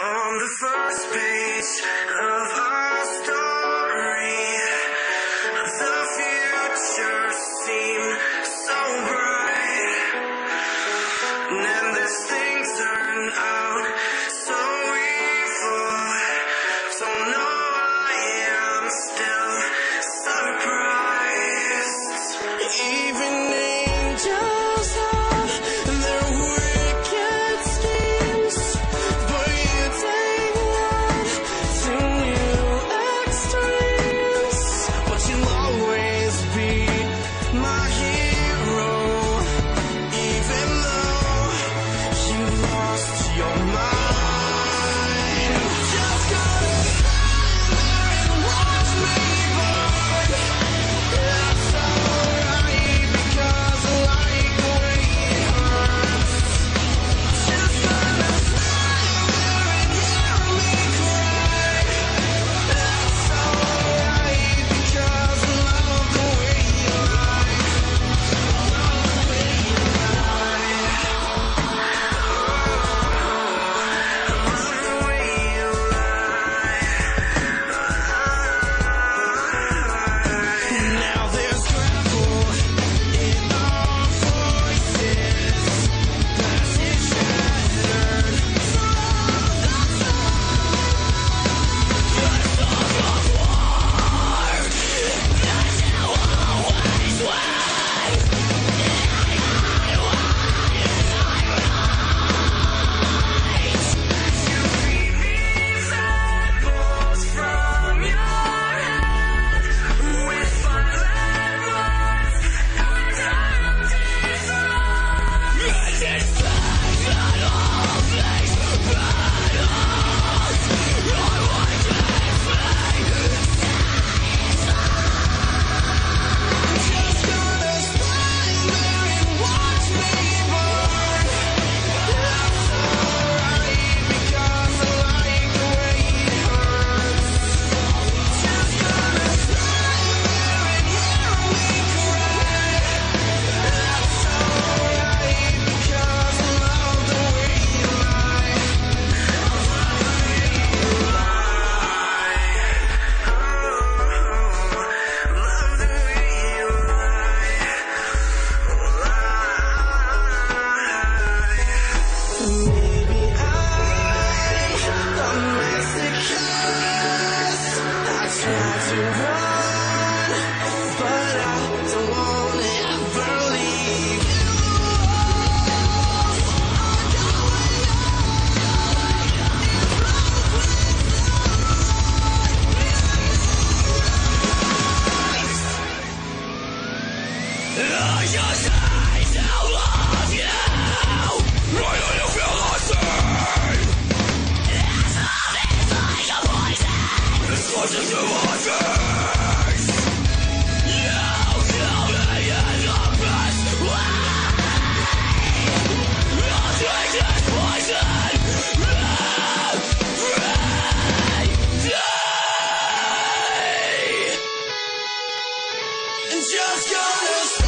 On the first page of our story, the future seemed so bright. And then this thing turned out so evil. So no, I am still surprised. Even angels as to run. It's just gonna